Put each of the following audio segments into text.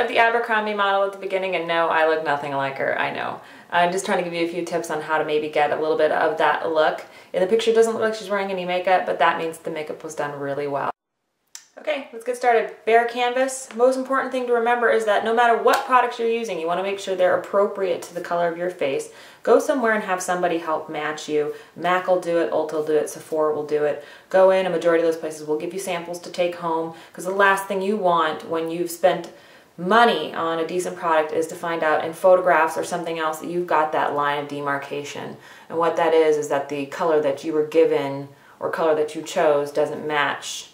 of the Abercrombie model at the beginning, and no, I look nothing like her, I know. I'm just trying to give you a few tips on how to maybe get a little bit of that look. In the picture, doesn't look like she's wearing any makeup, but that means the makeup was done really well. Okay, let's get started. Bare canvas. Most important thing to remember is that no matter what products you're using, you want to make sure they're appropriate to the color of your face. Go somewhere and have somebody help match you. MAC will do it, Ulta will do it, Sephora will do it. Go in, a majority of those places will give you samples to take home because the last thing you want when you've spent money on a decent product is to find out in photographs or something else that you've got that line of demarcation. And what that is, is that the color that you were given or color that you chose doesn't match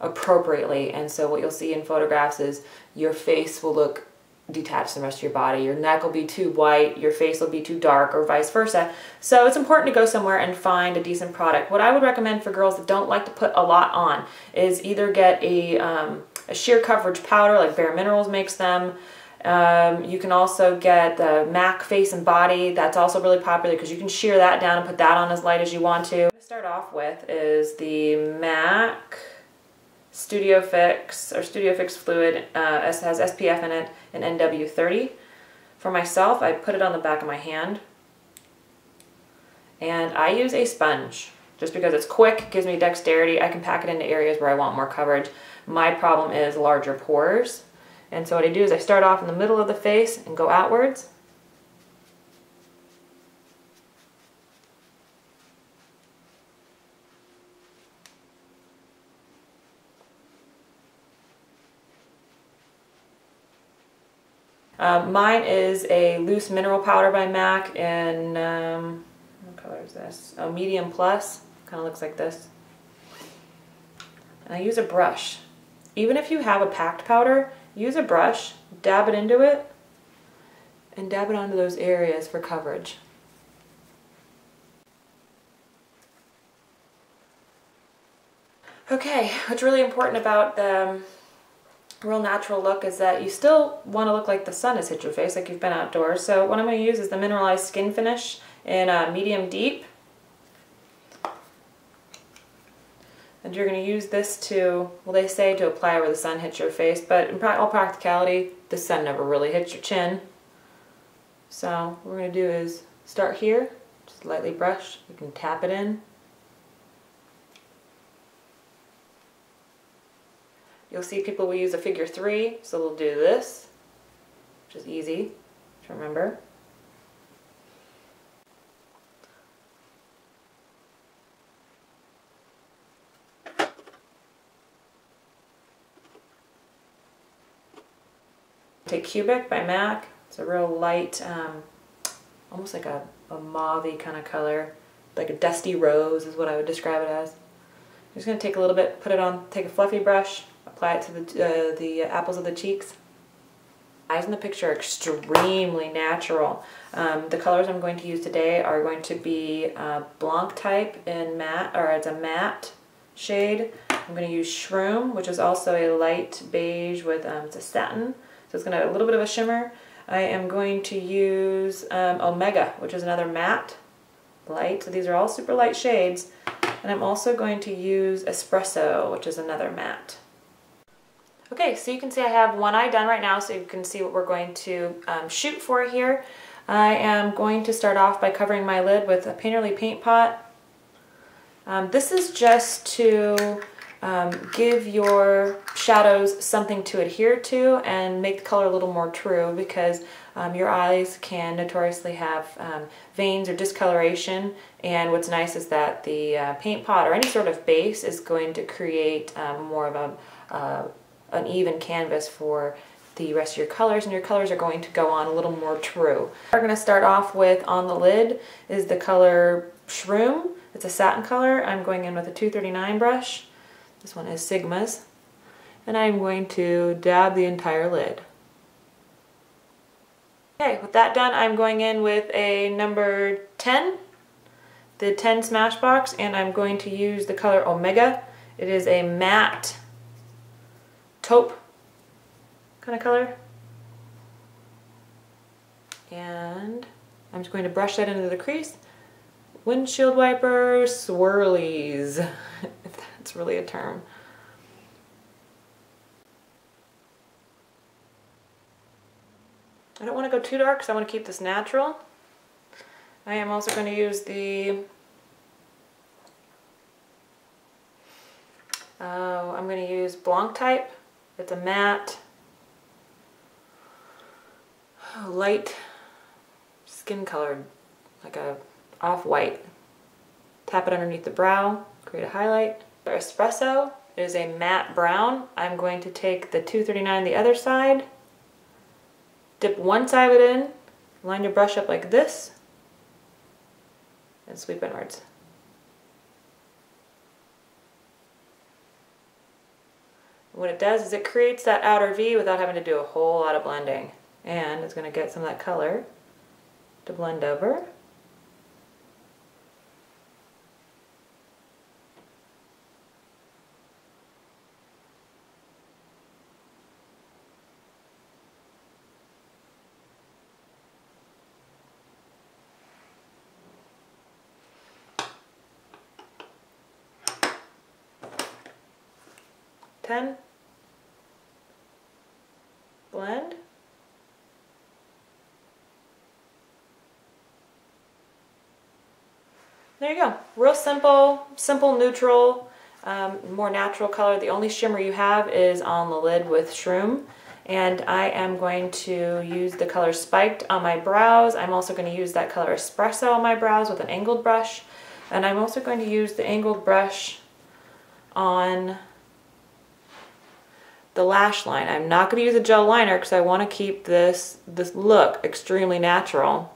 appropriately. And so what you'll see in photographs is your face will look detached from the rest of your body. Your neck will be too white, your face will be too dark, or vice versa. So it's important to go somewhere and find a decent product. What I would recommend for girls that don't like to put a lot on is either get a, um, a sheer coverage powder, like Bare Minerals makes them. Um, you can also get the MAC Face and Body. That's also really popular because you can sheer that down and put that on as light as you want to. Start off with is the MAC Studio Fix or Studio Fix Fluid. Uh, it has SPF in it and NW30. For myself, I put it on the back of my hand. And I use a sponge just because it's quick, gives me dexterity. I can pack it into areas where I want more coverage. My problem is larger pores. And so what I do is I start off in the middle of the face and go outwards. Um, mine is a loose mineral powder by MAC in, um, what color is this? Oh, medium plus. Kind of looks like this. And I use a brush. Even if you have a packed powder, use a brush, dab it into it, and dab it onto those areas for coverage. Okay, what's really important about the um, real natural look is that you still want to look like the sun has hit your face, like you've been outdoors. So what I'm going to use is the Mineralized Skin Finish in a medium deep. And you're going to use this to, well they say to apply where the sun hits your face, but in all practicality, the sun never really hits your chin. So what we're going to do is start here, just lightly brush, you can tap it in. You'll see people will use a figure three, so they'll do this, which is easy to remember. Take Cubic by MAC. It's a real light, um, almost like a, a mauve kind of color, like a dusty rose is what I would describe it as. I'm just going to take a little bit, put it on, take a fluffy brush, apply it to the, uh, the apples of the cheeks. Eyes in the picture are extremely natural. Um, the colors I'm going to use today are going to be uh, Blanc type in matte, or it's a matte shade. I'm going to use Shroom, which is also a light beige with, um, it's a satin, so it's going to have a little bit of a shimmer. I am going to use um, Omega, which is another matte light. So these are all super light shades. And I'm also going to use Espresso, which is another matte. Okay, so you can see I have one eye done right now, so you can see what we're going to um, shoot for here. I am going to start off by covering my lid with a Painterly Paint Pot. Um, this is just to um, give your shadows something to adhere to and make the color a little more true because um, your eyes can notoriously have um, veins or discoloration and what's nice is that the uh, paint pot or any sort of base is going to create um, more of a uh, an even canvas for the rest of your colors and your colors are going to go on a little more true. We're going to start off with on the lid is the color Shroom. It's a satin color. I'm going in with a 239 brush. This one is Sigma's. And I'm going to dab the entire lid. Okay, with that done, I'm going in with a number 10, the 10 Smashbox, and I'm going to use the color Omega. It is a matte taupe kind of color. And I'm just going to brush that into the crease. Windshield wiper swirlies, that's really a term. I don't want to go too dark because I want to keep this natural. I am also going to use the, uh, I'm going to use Blanc type. It's a matte, light skin colored, like a off-white. Tap it underneath the brow, create a highlight. Espresso is a matte brown. I'm going to take the 239 the other side, dip one side of it in, line your brush up like this, and sweep inwards. What it does is it creates that outer V without having to do a whole lot of blending. And it's going to get some of that color to blend over. Ten. Blend. There you go. Real simple, simple neutral, um, more natural color. The only shimmer you have is on the lid with Shroom. And I am going to use the color Spiked on my brows. I'm also going to use that color Espresso on my brows with an angled brush. And I'm also going to use the angled brush on the lash line. I'm not going to use a gel liner because I want to keep this, this look extremely natural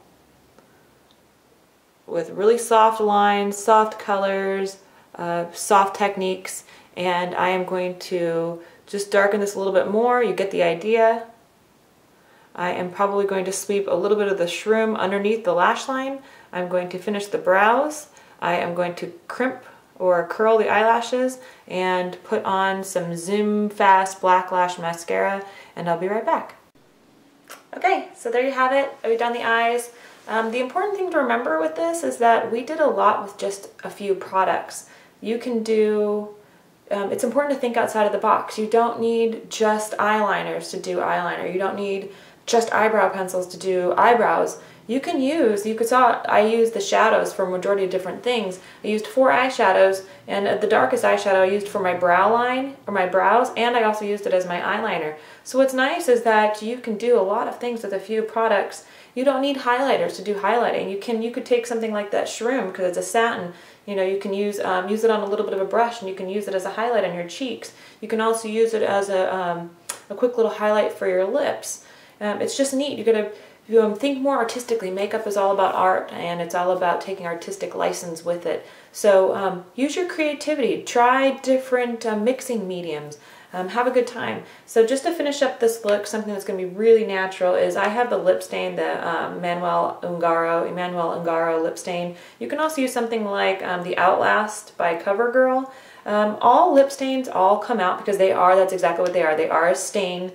with really soft lines, soft colors, uh, soft techniques, and I am going to just darken this a little bit more. You get the idea. I am probably going to sweep a little bit of the shroom underneath the lash line. I'm going to finish the brows. I am going to crimp or curl the eyelashes and put on some Zoom Fast Black Lash Mascara and I'll be right back. Okay, so there you have it. I've done the eyes. Um, the important thing to remember with this is that we did a lot with just a few products. You can do, um, it's important to think outside of the box. You don't need just eyeliners to do eyeliner. You don't need just eyebrow pencils to do eyebrows. You can use, you could saw I used the shadows for a majority of different things. I used four eyeshadows and the darkest eyeshadow I used for my brow line or my brows and I also used it as my eyeliner. So what's nice is that you can do a lot of things with a few products you don't need highlighters to do highlighting. You can you could take something like that shroom because it's a satin. You know, you can use um, use it on a little bit of a brush and you can use it as a highlight on your cheeks. You can also use it as a, um, a quick little highlight for your lips. Um, it's just neat. You're gonna you um, think more artistically. Makeup is all about art and it's all about taking artistic license with it. So um, use your creativity. Try different uh, mixing mediums. Um, have a good time. So just to finish up this look, something that's going to be really natural is I have the lip stain, the um, Manuel Ungaro, Emmanuel Ungaro lip stain. You can also use something like um, the Outlast by CoverGirl. All lip stains all come out because they are, that's exactly what they are. They are a stain.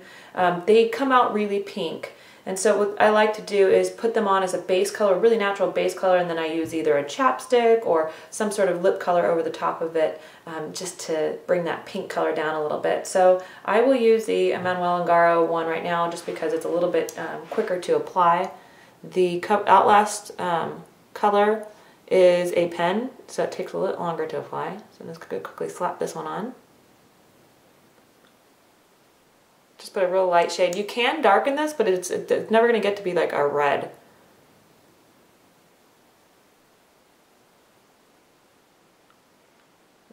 They come out really pink. And so what I like to do is put them on as a base color, really natural base color, and then I use either a chapstick or some sort of lip color over the top of it um, just to bring that pink color down a little bit. So I will use the Emmanuel Ungaro one right now just because it's a little bit um, quicker to apply. The Outlast um, color is a pen, so it takes a little longer to apply. So I'm just going to quickly slap this one on. Just put a real light shade. You can darken this, but it's, it's never going to get to be like a red.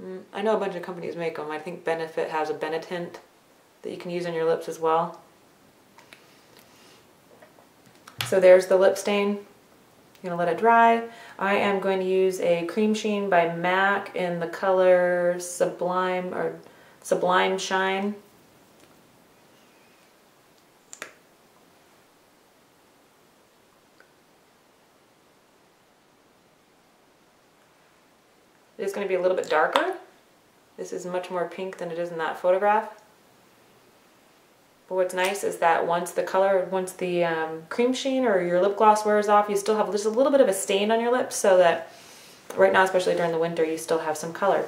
Mm, I know a bunch of companies make them. I think Benefit has a Benetint that you can use on your lips as well. So there's the lip stain. I'm going to let it dry. I am going to use a cream sheen by MAC in the color Sublime or Sublime Shine. Is going to be a little bit darker. This is much more pink than it is in that photograph. But what's nice is that once the color, once the um, cream sheen or your lip gloss wears off, you still have just a little bit of a stain on your lips so that right now, especially during the winter, you still have some color.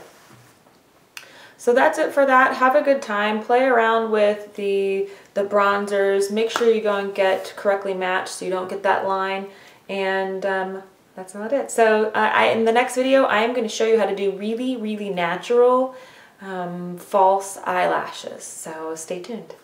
So that's it for that. Have a good time. Play around with the the bronzers. Make sure you go and get correctly matched so you don't get that line. And um, that's not it. So uh, I, in the next video, I am going to show you how to do really, really natural um, false eyelashes. So stay tuned.